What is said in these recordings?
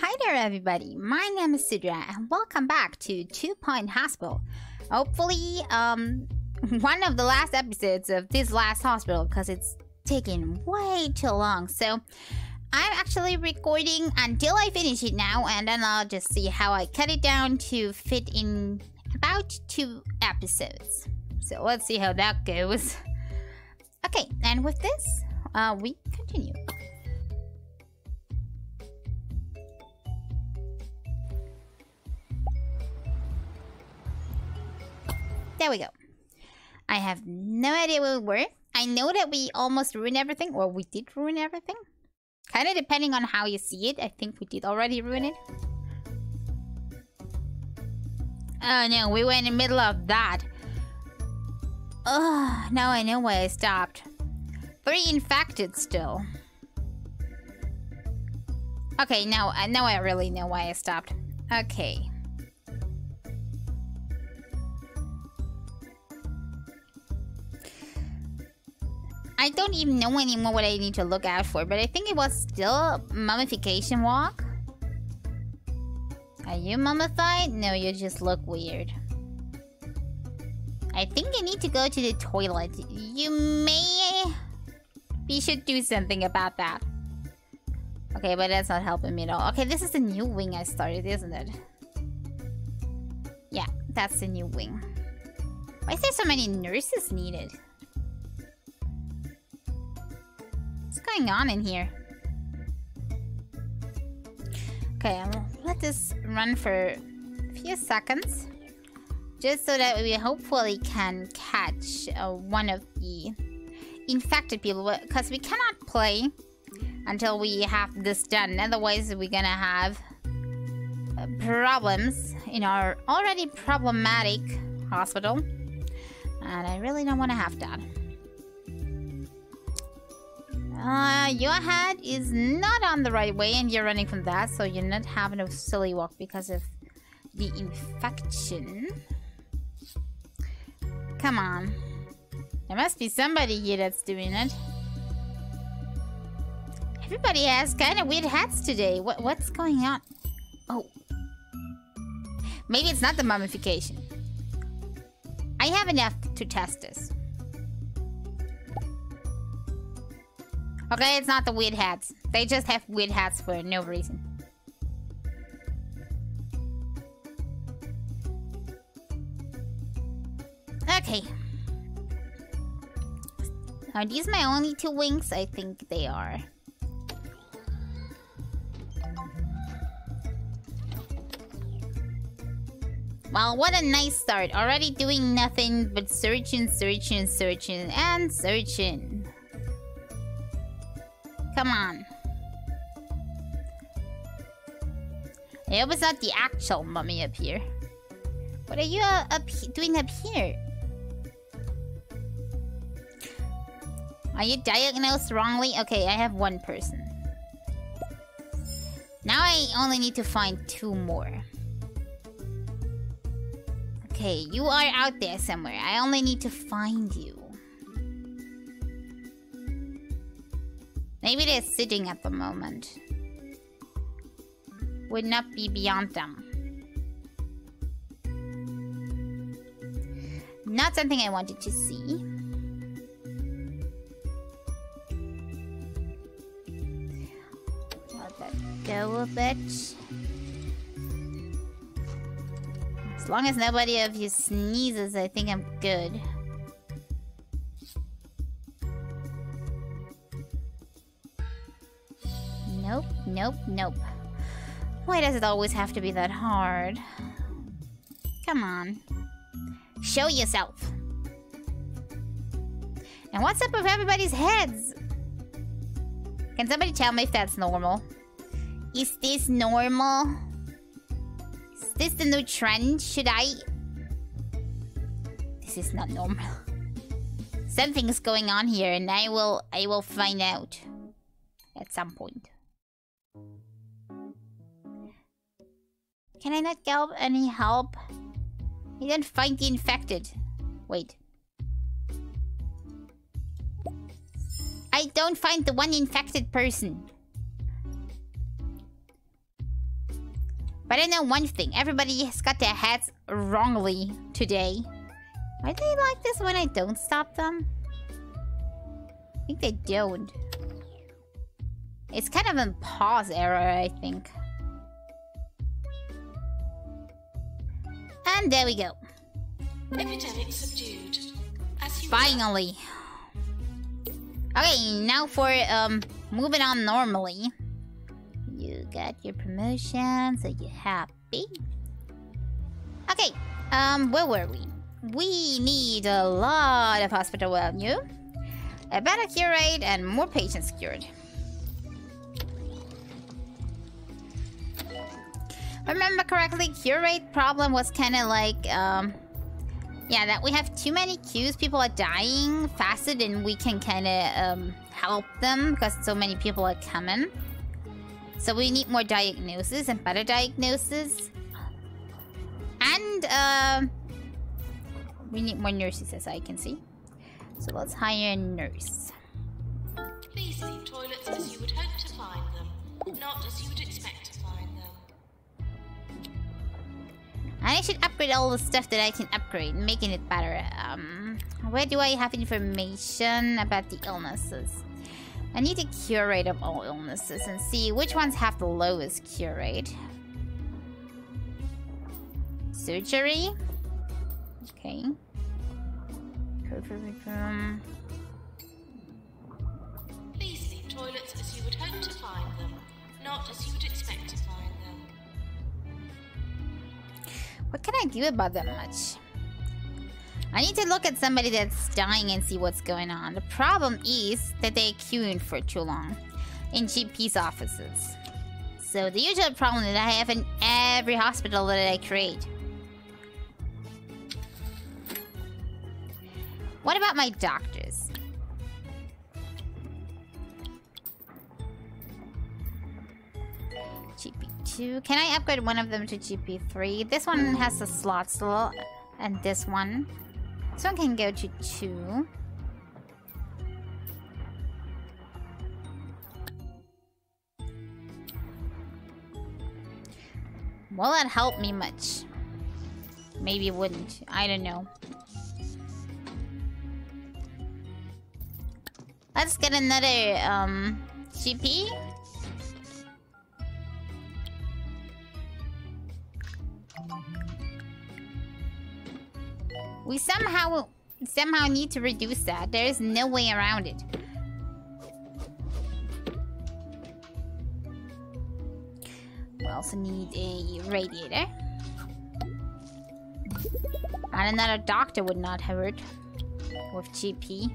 Hi there, everybody. My name is Sydria, and welcome back to Two Point Hospital. Hopefully, um, one of the last episodes of this last hospital, because it's taking way too long. So, I'm actually recording until I finish it now, and then I'll just see how I cut it down to fit in about two episodes. So, let's see how that goes. Okay, and with this, uh, we continue. There we go. I have no idea where we were. I know that we almost ruined everything, or we did ruin everything. Kind of depending on how you see it. I think we did already ruin it. Oh no, we were in the middle of that. Oh, now I know why I stopped. Three infected still. Okay, now, now I really know why I stopped. Okay. I don't even know anymore what I need to look out for, but I think it was still mummification walk. Are you mummified? No, you just look weird. I think I need to go to the toilet. You may... We should do something about that. Okay, but that's not helping me at all. Okay, this is the new wing I started, isn't it? Yeah, that's the new wing. Why is there so many nurses needed? Going on in here? Okay, I'll let this run for a few seconds. Just so that we hopefully can catch uh, one of the infected people. Because we cannot play until we have this done. Otherwise, we're gonna have uh, problems in our already problematic hospital. And I really don't want to have that. Uh, your head is not on the right way and you're running from that, so you're not having a silly walk because of the infection. Come on. There must be somebody here that's doing it. Everybody has kind of weird hats today. What What's going on? Oh. Maybe it's not the mummification. I have enough to test this. Okay, it's not the weird hats. They just have weird hats for no reason. Okay. Are these my only two wings? I think they are. Well, what a nice start. Already doing nothing but searching, searching, searching, and searching. Come on. I hope it's not the actual mummy up here. What are you uh, up doing up here? Are you diagnosed wrongly? Okay, I have one person. Now I only need to find two more. Okay, you are out there somewhere. I only need to find you. Maybe they're sitting at the moment. Would not be beyond them. Not something I wanted to see. Let that go a bit. As long as nobody of you sneezes, I think I'm good. Nope, nope. Why does it always have to be that hard? Come on. Show yourself. And what's up with everybody's heads? Can somebody tell me if that's normal? Is this normal? Is this the new trend? Should I... This is not normal. Something's going on here and I will I will find out at some point. Can I not get any help? He didn't find the infected. Wait. I don't find the one infected person. But I know one thing. Everybody has got their heads wrongly today. Are they like this when I don't stop them? I think they don't. It's kind of a pause error, I think. And there we go. Epidemic subdued. Finally. Okay, now for um moving on normally. You got your promotion, so you're happy. Okay, um, where were we? We need a lot of hospital revenue, a better cure rate, and more patients cured. Remember correctly, cure rate problem was kind of like, um, yeah, that we have too many queues. People are dying faster than we can kind of um, help them because so many people are coming. So we need more diagnosis and better diagnosis. And uh, we need more nurses as I can see. So let's hire a nurse. Please leave toilets as you would hope to find them, not as you would expect I should upgrade all the stuff that I can upgrade, making it better. Um, where do I have information about the illnesses? I need a cure rate of all illnesses and see which ones have the lowest cure rate. Surgery. Okay. Please leave toilets as you would hope to find them, not as you would expect to find What can I do about that much? I need to look at somebody that's dying and see what's going on. The problem is that they're queuing for too long in GP's offices. So the usual problem that I have in every hospital that I create. What about my doctors? GP2. Can I upgrade one of them to GP3? This one has a slot still, and this one. This one can go to two. Will that help me much? Maybe it wouldn't. I don't know. Let's get another um GP. We somehow somehow need to reduce that. There is no way around it. We also need a radiator. And another doctor would not have hurt with GP.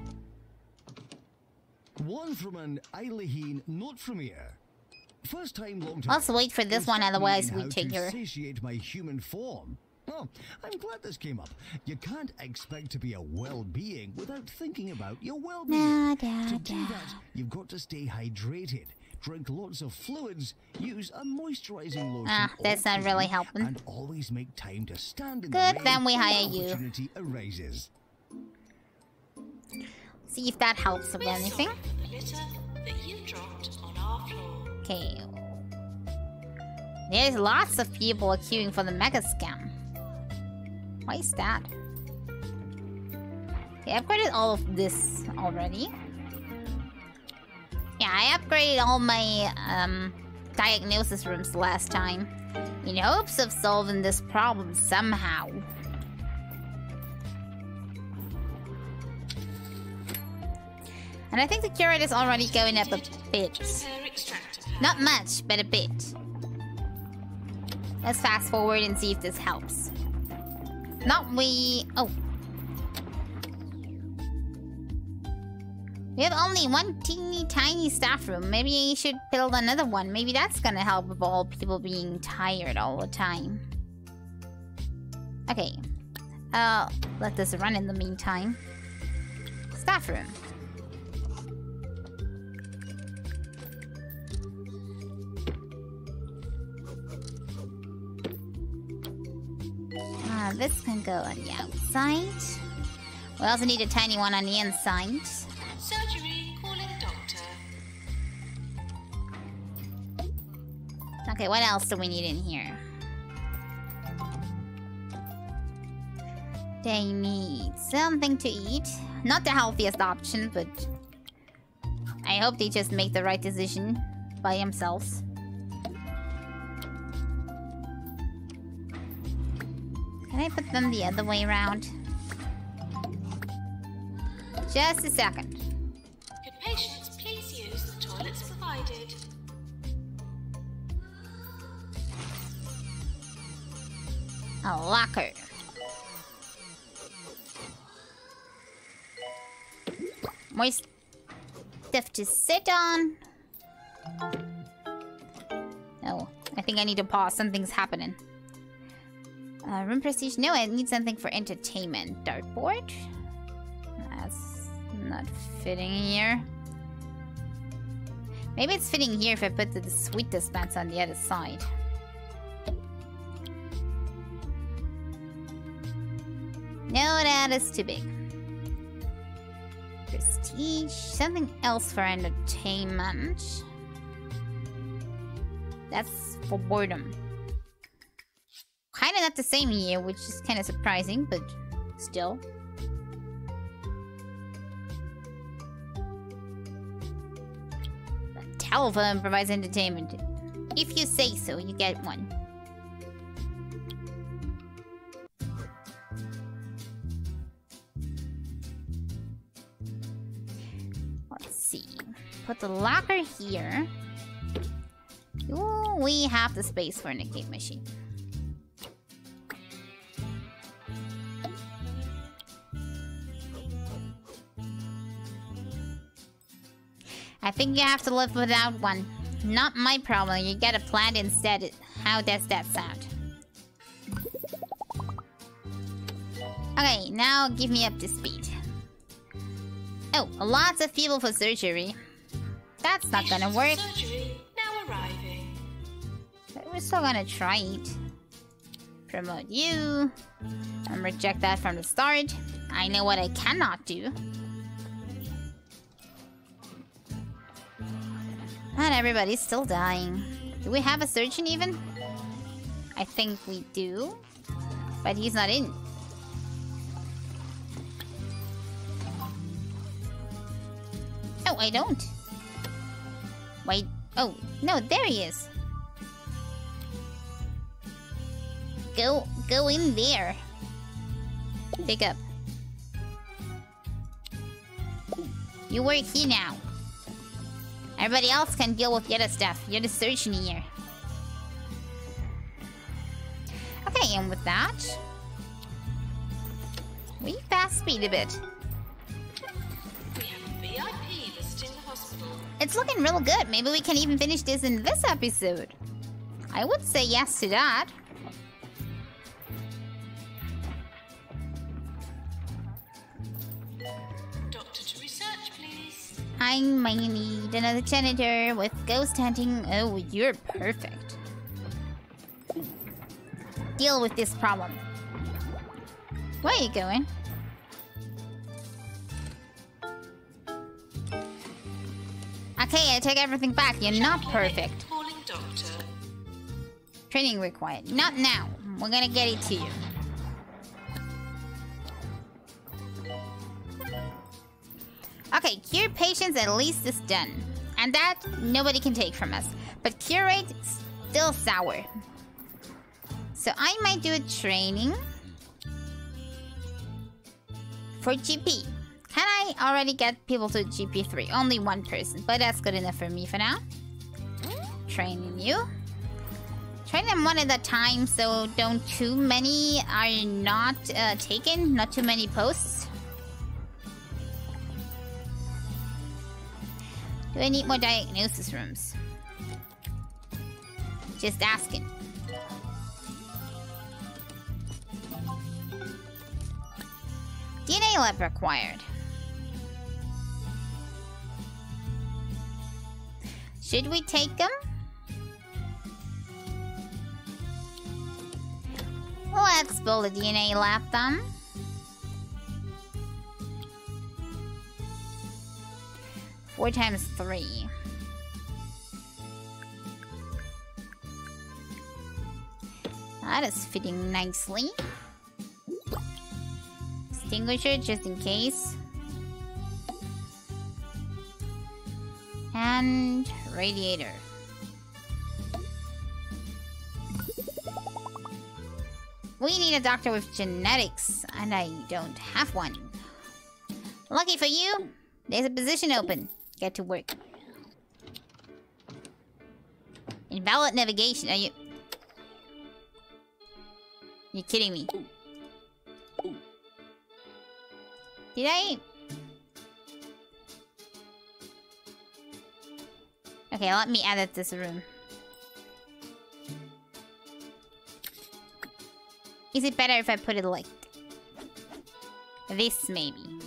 One from an Eilaheen, not from here. First time, long time. Let's wait for this one, otherwise we take her. Satiate my human form. Oh, I'm glad this came up. You can't expect to be a well-being without thinking about your well-being. Da, da, to do that, you've got to stay hydrated, drink lots of fluids, use a moisturizing lotion. Ah, that's not really helping. And always make time to stand in Good, the rain then we when hire you. Opportunity arises. See if that helps with anything. sorry for the litter that you dropped on our floor. Okay. There's lots of people queuing for the mega scan. Why is that? Okay, I upgraded all of this already. Yeah, I upgraded all my um, diagnosis rooms last time in hopes of solving this problem somehow. And I think the cure rate is already going up a bit. Not much, but a bit. Let's fast forward and see if this helps. Not we... Oh. We have only one teeny tiny staff room. Maybe you should build another one. Maybe that's gonna help with all people being tired all the time. Okay. Uh, let this run in the meantime. Staff room. this can go on the outside. We also need a tiny one on the inside. Surgery doctor. Okay, what else do we need in here? They need something to eat. Not the healthiest option, but... I hope they just make the right decision by themselves. Can I put them the other way around? Just a second. Could patients please use the toilets provided? A locker. More stuff to sit on. Oh, I think I need to pause. Something's happening. Uh, room prestige. No, I need something for entertainment. Dartboard? That's not fitting here. Maybe it's fitting here if I put the sweet dispenser on the other side. No, that is too big. Prestige. Something else for entertainment. That's for boredom. Not the same year, which is kinda surprising, but still. Telephone provides entertainment. If you say so, you get one. Let's see. Put the locker here. Ooh, we have the space for an arcade machine. I think you have to live without one. Not my problem. You get a plant instead. How does that sound? Okay, now give me up to speed. Oh, lots of people for surgery. That's not gonna work. Surgery now arriving. But we're still gonna try it. Promote you. And reject that from the start. I know what I cannot do. And everybody's still dying. Do we have a surgeon even? I think we do. But he's not in. Oh, I don't. Wait. Oh, no, there he is. Go, go in there. Pick up. You work here now. Everybody else can deal with the other stuff. You're the surgeon here. Okay, and with that, we fast speed a bit. It's looking real good. Maybe we can even finish this in this episode. I would say yes to that. I might need another janitor with ghost hunting. Oh, you're perfect. Deal with this problem. Where are you going? Okay, I take everything back. You're not perfect. Training required. Not now. We're gonna get it to you. Okay, cure patients at least is done. And that nobody can take from us. But cure rate still sour. So I might do a training for GP. Can I already get people to GP3? Only one person, but that's good enough for me for now. Training you. Train them one at a time so don't too many are not uh, taken, not too many posts. Do I need more diagnosis rooms? Just asking. DNA lab required. Should we take them? Let's build a DNA lab then. Four times three. That is fitting nicely. extinguisher just in case. And radiator. We need a doctor with genetics, and I don't have one. Lucky for you, there's a position open. Get to work. Invalid navigation, are you... You're kidding me. Did I... Okay, let me edit this room. Is it better if I put it like... This, maybe?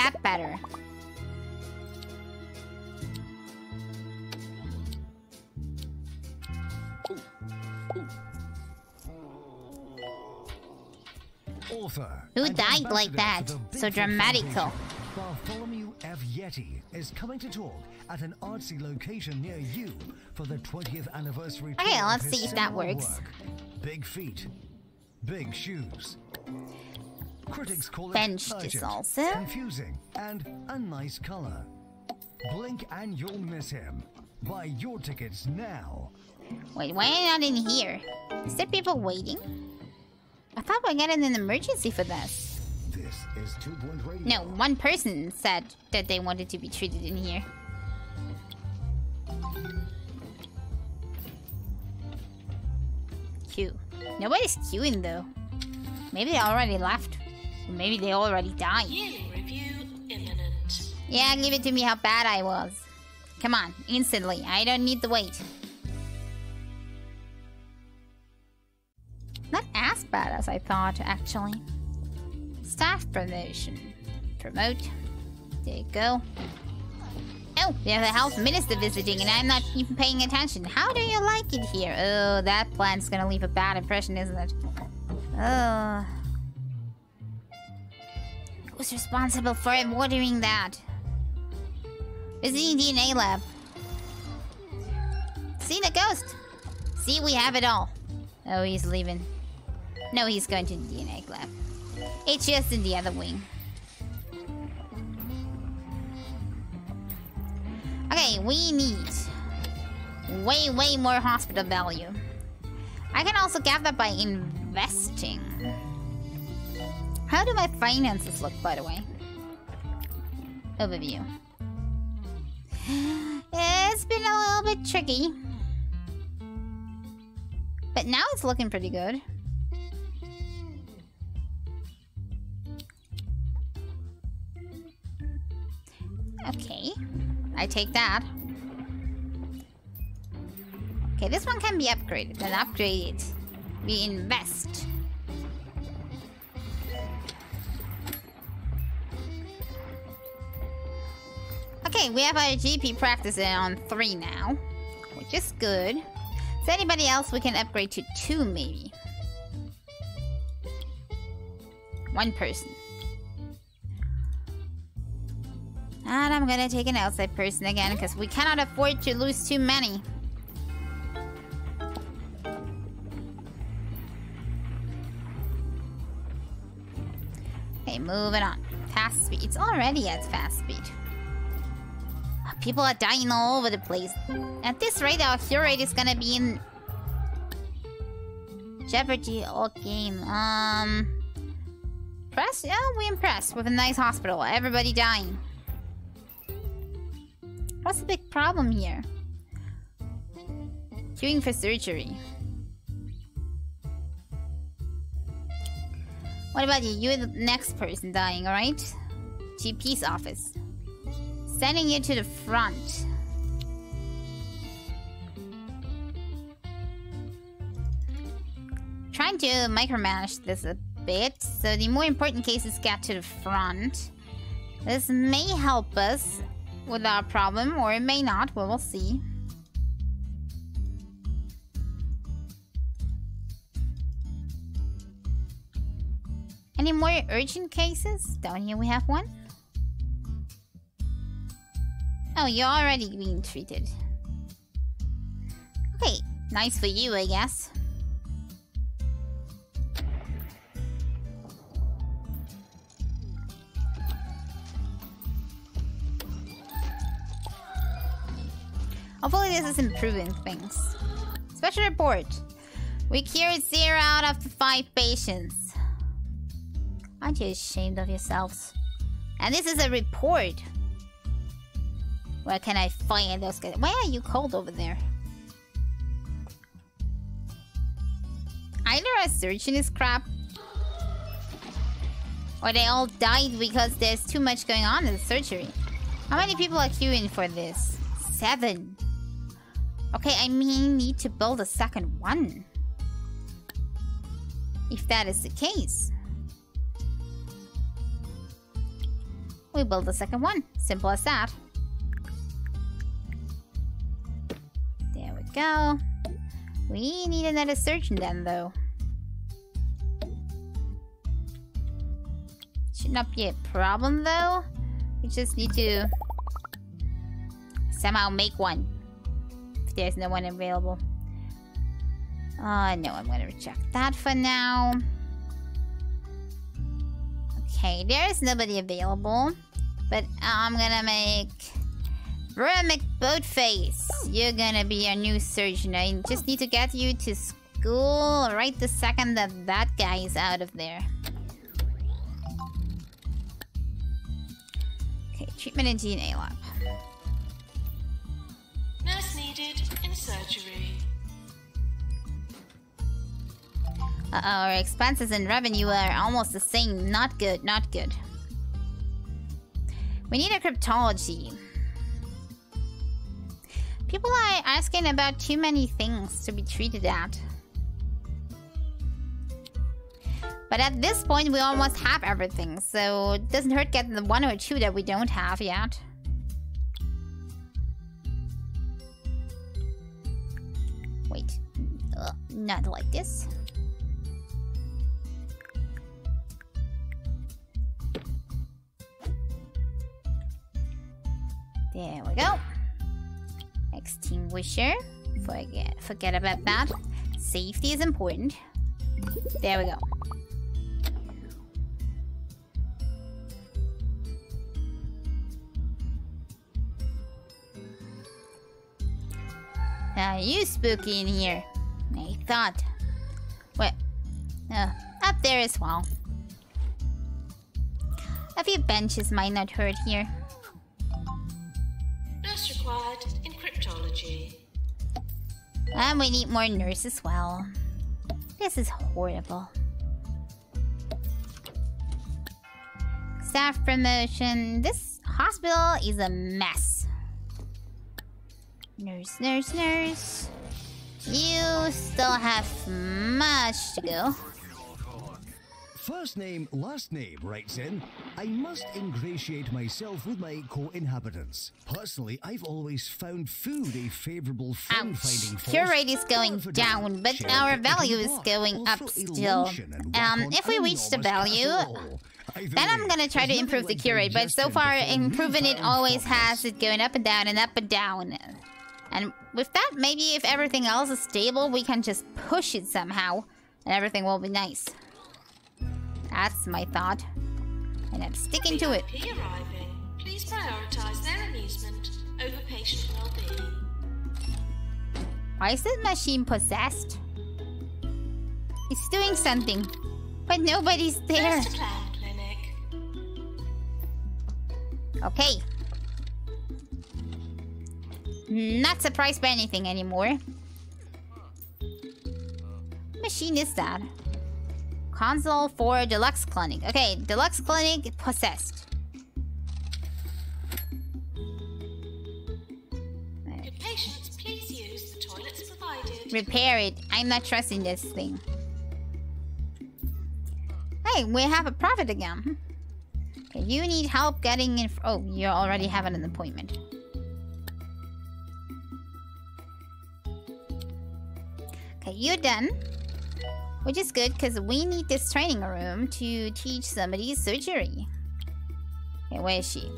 That better? Author. Who died like that? So dramatical. Bartholomew F. Yeti is coming to talk at an artsy location near you for the 20th anniversary. Okay, let's see if that works. work, Big feet, big shoes. Critics call it urgent, also. Eh? confusing, and a nice color. Blink and you'll miss him. Buy your tickets now. Wait, why am I not in here? Is there people waiting? I thought we got in an emergency for this. This is Two Point Radio. No, one person said that they wanted to be treated in here. Queue. Nobody's queuing though. Maybe they already left. Maybe they already died. Yearly review imminent. Yeah, give it to me how bad I was. Come on, instantly. I don't need the wait. Not as bad as I thought, actually. Staff promotion. Promote. There you go. Oh, there's a health minister visiting and I'm not even paying attention. How do you like it here? Oh, that plant's gonna leave a bad impression, isn't it? Oh. Who's responsible for watering that? Visiting DNA lab. See the ghost. See, we have it all. Oh, he's leaving. No, he's going to the DNA lab. It's just in the other wing. Okay, we need way, way more hospital value. I can also get that by investing. How do my finances look, by the way? Overview. It's been a little bit tricky. But now it's looking pretty good. Okay. I take that. Okay, this one can be upgraded. Then upgrade it. We invest. Okay, we have our GP practicing on three now, which is good. Is anybody else we can upgrade to two, maybe? One person. And I'm gonna take an outside person again, because we cannot afford to lose too many. Okay, moving on. Fast speed. It's already at fast speed. People are dying all over the place. At this rate, our cure rate is gonna be in jeopardy all game. Um, press? Yeah, we impressed with a nice hospital. Everybody dying. What's the big problem here? Queuing for surgery. What about you? You're the next person dying, alright? GP's office. Sending you to the front. Trying to micromanage this a bit, so the more important cases get to the front. This may help us with our problem, or it may not, we will see. Any more urgent cases? Down here we have one. Oh, You're already being treated. Okay, nice for you, I guess. Hopefully this is improving things. Special report. We cured zero out of five patients. Aren't you ashamed of yourselves? And this is a report. Where can I find those guys? Why are you cold over there? Either a surgeon is crap, or they all died because there's too much going on in the surgery. How many people are queuing for this? Seven. Okay, I mean, need to build a second one. If that is the case. We build a second one. Simple as that. Go. We need another surgeon then, though. Should not be a problem, though. We just need to somehow make one. If there's no one available. Uh, no, I'm gonna reject that for now. Okay, there's nobody available. But I'm gonna make... Bro Boatface. You're gonna be our new surgeon. I just need to get you to school right the second that that guy is out of there. Okay, treatment in DNA lab. Nurse needed in surgery. Uh -oh, our expenses and revenue are almost the same. Not good, not good. We need a cryptology. People are asking about too many things to be treated at. But at this point, we almost have everything, so it doesn't hurt getting the one or two that we don't have yet. Wait, uh, not like this. Extinguisher. Forget, forget about that. Safety is important. There we go. Now you spooky in here. I thought. What? Uh, up there as well. A few benches might not hurt here. Required in cryptology. And we need more nurse as well. This is horrible. Staff promotion. This hospital is a mess. Nurse, nurse, nurse. You still have much to go. First name, last name writes in, I must ingratiate myself with my co-inhabitants. Personally, I've always found food a favourable friend-finding force. Cure rate is going down, but our value is going up still. Um, if we reach the value, then I'm gonna try to improve the cure rate, but so far improving it always has it going up and down and up and down. And with that, maybe if everything else is stable, we can just push it somehow, and everything will be nice. That's my thought. And I'm sticking to it. Arriving. Please prioritise their amusement over patient well-being. Why is this machine possessed? It's doing something, but nobody's there. Nurse to Clown Clinic. Okay. Not surprised by anything anymore. Machine is that? Console for Deluxe Clinic. Okay, Deluxe Clinic possessed. Good patients, please use the toilets provided. Repair it. I'm not trusting this thing. Hey, we have a profit again. Okay, you need help getting in. oh, you already have an appointment. Okay, you're done. Which is good because we need this training room to teach somebody surgery. Okay, where is she?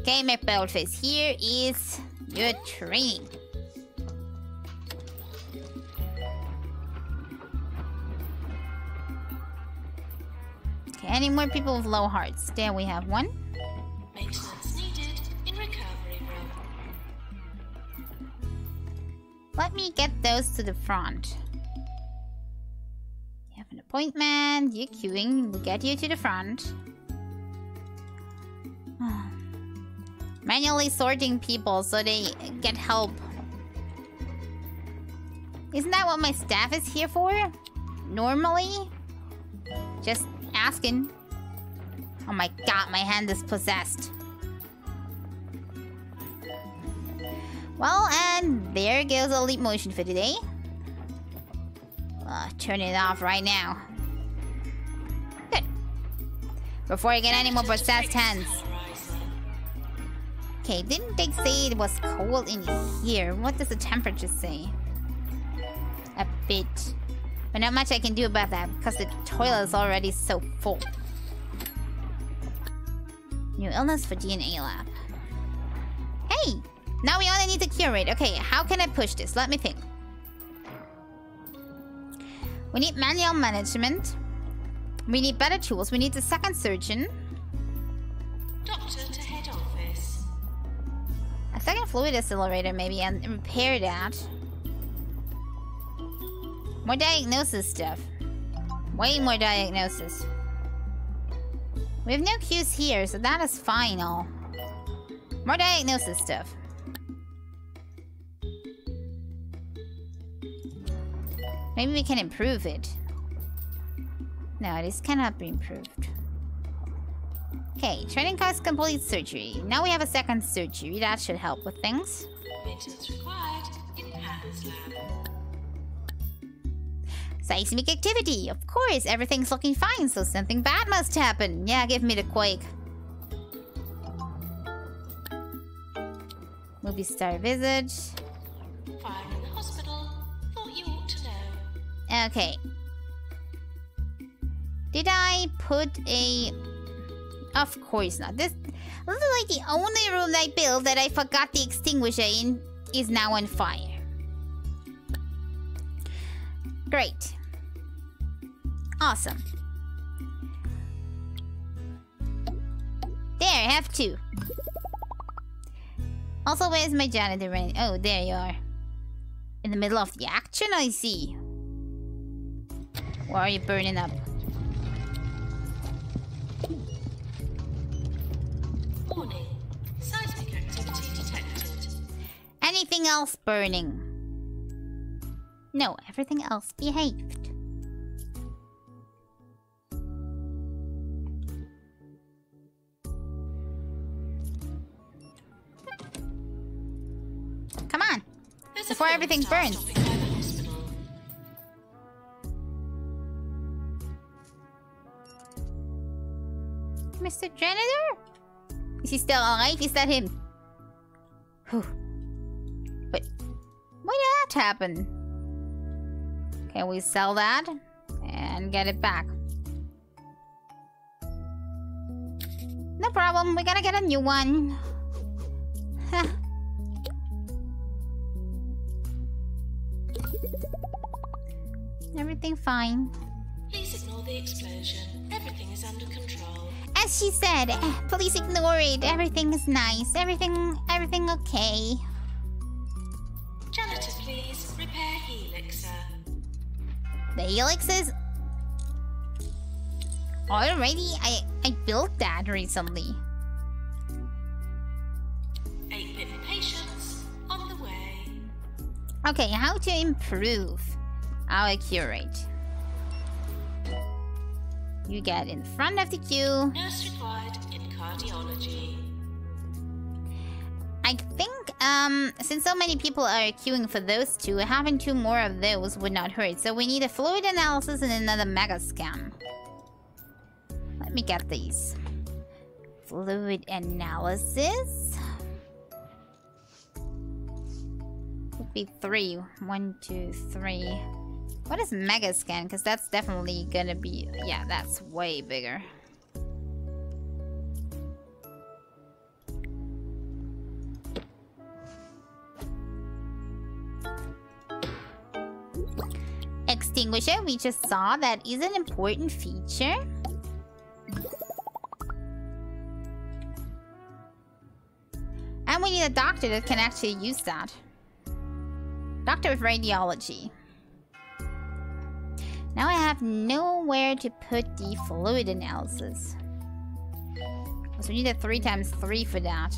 Okay, McBoldface, here is your training. Okay, any more people with low hearts? There we have one. Maintenance needed in recovery room. Let me get those to the front. Appointment, you're queuing, we'll get you to the front. Manually sorting people so they get help. Isn't that what my staff is here for? Normally? Just asking. Oh my god, my hand is possessed. Well, and there goes the leap motion for today. Uh, turn it off right now. Good. Before I get any more possessed hands. Okay, didn't they say it was cold in here? What does the temperature say? A bit. But not much I can do about that because the toilet is already so full. New illness for DNA lab. Hey! Now we only need to cure it. Okay, how can I push this? Let me think. We need manual management. We need better tools. We need a second surgeon. Doctor to head office. A second fluid accelerator maybe and repair that. More diagnosis stuff. Way more diagnosis. We have no cues here, so that is final. More diagnosis stuff. Maybe we can improve it. No, this cannot be improved. Okay, training cost complete surgery. Now we have a second surgery. That should help with things. Seismic activity. Of course, everything's looking fine, so something bad must happen. Yeah, give me the quake. Movie star visit. Fire Okay. Did I put a... Of course not. This, this is like the only room I built that I forgot the extinguisher in is now on fire. Great. Awesome. There, I have two. Also, where's my janitor? Oh, there you are. In the middle of the action, I see. Why are you burning up? Warning. Seismic activity detected. Anything else burning? No, everything else behaved. Come on. There's Before everything burns. Mr. Janitor? Is he still alive? Is that him? Whew. Why did that happen? Can we sell that and get it back? No problem. We gotta get a new one. Everything fine. Please ignore the explosion. Everything is under control. As she said, please ignore it. Everything is nice. Everything, everything okay. Janitor, please. Repair helixer. The helix is already. I I built that recently. 8-bit patients on the way. Okay, how to improve our curate? You get in front of the queue. Nurse required in cardiology. I think um since so many people are queuing for those two, having two more of those would not hurt. So we need a fluid analysis and another mega scan. Let me get these. Fluid analysis. Would be three. One, two, three. What is mega scan? Because that's definitely gonna be yeah, that's way bigger. Extinguisher, we just saw that is an important feature. And we need a doctor that can actually use that. Doctor of Radiology. Now I have nowhere to put the fluid analysis. So we need a 3 times 3 for that.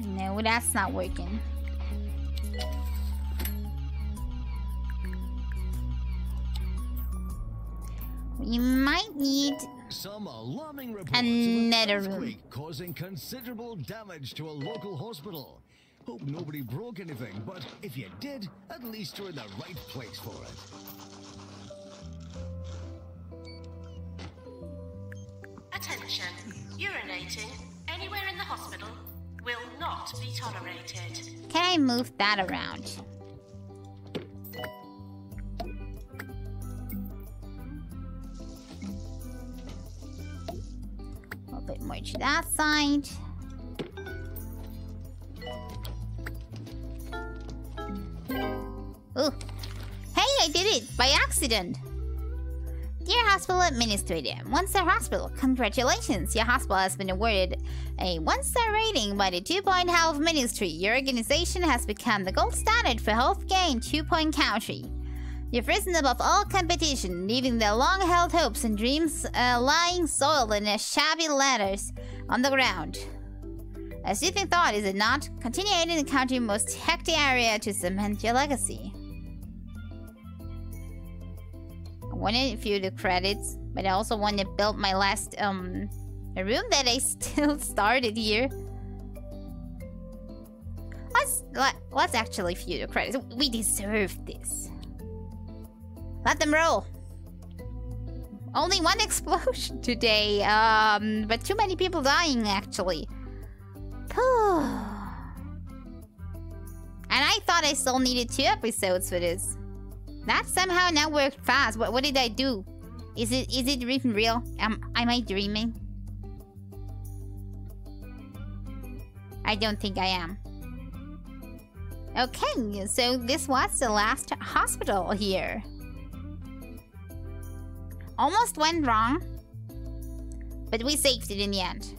No, that's not working. We might need some alarming reports Another of an room. causing considerable damage to a local hospital. Hope nobody broke anything, but if you did, at least you're in the right place for it. Attention. Urinating anywhere in the hospital will not be tolerated. Can I move that around? Little bit more to that side. Ooh. Hey, I did it by accident. Dear Hospital Administrator, One Star Hospital, congratulations! Your hospital has been awarded a one star rating by the Two Point Health Ministry. Your organization has become the gold standard for healthcare in Two Point County. You've risen above all competition, leaving their long held hopes and dreams uh, lying soiled in their shabby letters on the ground. A soothing thought, is it not? Continue aiding the country's most hectic area to cement your legacy. I wanted a few the credits, but I also want to build my last um A room that I still started here. Let's let, let's actually view the credits. We deserve this. Let them roll. Only one explosion today, um, but too many people dying actually. and I thought I still needed two episodes for this. That somehow now worked fast. What what did I do? Is it is it even real? Am am I dreaming? I don't think I am. Okay, so this was the last hospital here. Almost went wrong, but we saved it in the end.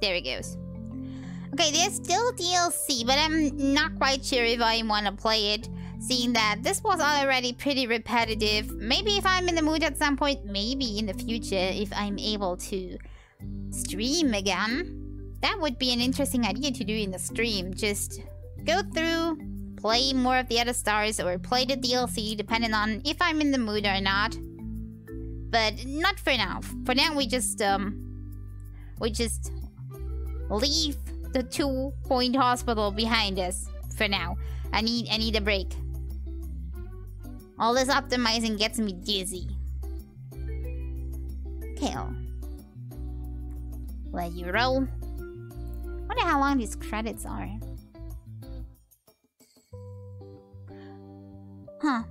There it goes. Okay, there's still DLC, but I'm not quite sure if I want to play it. Seeing that this was already pretty repetitive. Maybe if I'm in the mood at some point, maybe in the future, if I'm able to stream again. That would be an interesting idea to do in the stream. Just go through, play more of the other stars, or play the DLC, depending on if I'm in the mood or not. But not for now. For now, we just, um... We just leave the two point hospital behind us for now. I need I need a break. All this optimizing gets me dizzy. I'll let you roll. Wonder how long these credits are. Huh.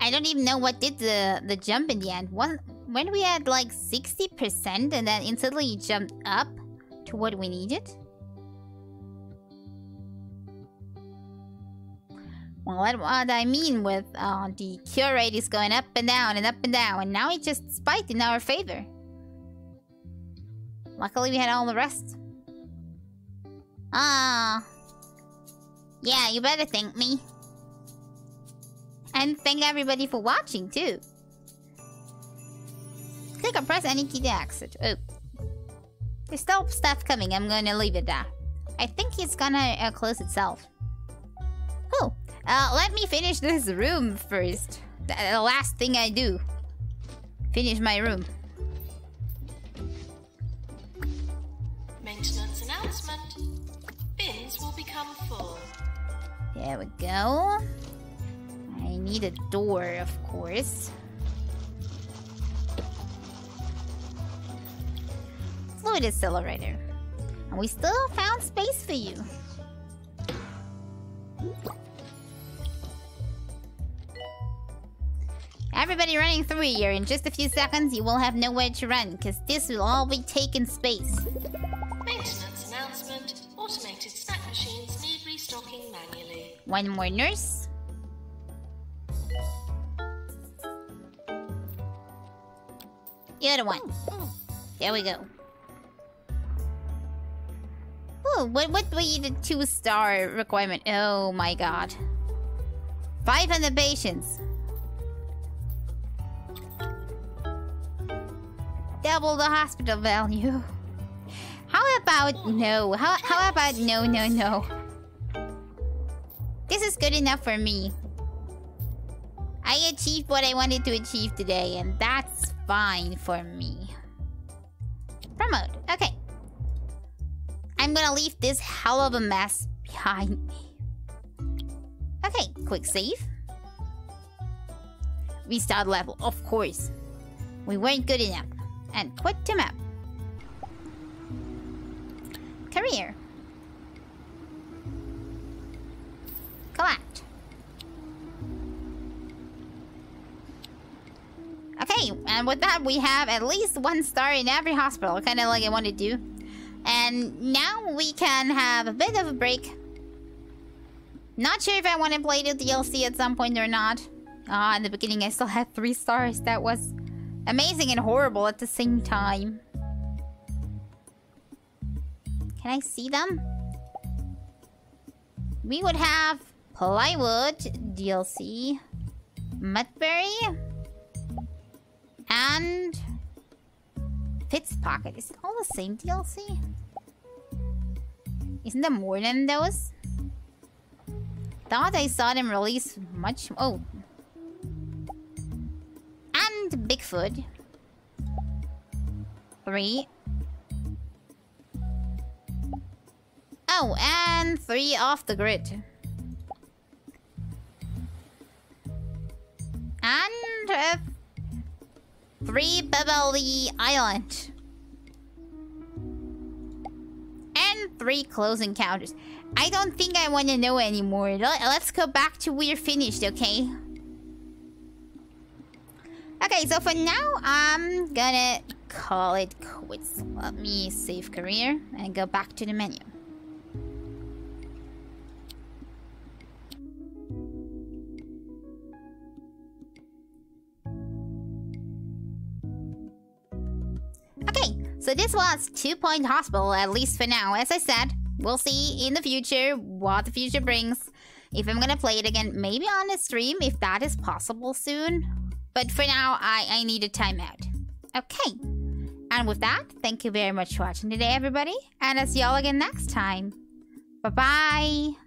I don't even know what did the the jump in the end. One when we had like 60% and then instantly jumped up to what we needed? Well, that's what I mean with uh, the cure rate is going up and down and up and down, and now it just spiked in our favor. Luckily, we had all the rest. Ah. Yeah, you better thank me. And thank everybody for watching, too. Click or press any key to exit. Oh. There's still stuff coming. I'm gonna leave it there. I think it's gonna uh, close itself. Oh. Uh, let me finish this room first. The, the last thing I do. Finish my room. Maintenance announcement. Bins will become full. There we go. I need a door, of course. Fluid accelerator. And we still found space for you. Everybody running through here, in just a few seconds you will have nowhere to run, because this will all be taking space. One more nurse. The other one. There we go. Oh, what what were you the two star requirement? Oh my god. 500 patients. Double the hospital value. How about no? How, how about no, no, no? This is good enough for me. I achieved what I wanted to achieve today, and that's fine for me. Promote. Okay. I'm gonna leave this hell of a mess behind me. Okay, quick save. Restart level, of course. We weren't good enough. And quit to map. Career. And with that, we have at least one star in every hospital, kind of like I wanted to. And now we can have a bit of a break. Not sure if I want to play the DLC at some point or not. Ah, in the beginning I still had three stars. That was amazing and horrible at the same time. Can I see them? We would have Plywood DLC, Mudberry, and Fitzpocket. Is it all the same DLC? Isn't there more than those? Thought I saw them release much. Oh. And Bigfoot. Three. Oh, and three off the grid. And uh, three Pebberley Island. And three close encounters. I don't think I want to know anymore. Let's go back to we're finished, okay? Okay, so for now, I'm gonna call it quits. Let me save career and go back to the menu. So this was Two Point Hospital, at least for now. As I said, we'll see in the future what the future brings. If I'm gonna play it again, maybe on a stream, if that is possible soon. But for now, I, I need a timeout. Okay. And with that, thank you very much for watching today, everybody. And I'll see y'all again next time. Bye-bye.